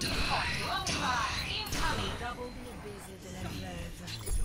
Die! Die! Incoming! Double the abysses in a nerve.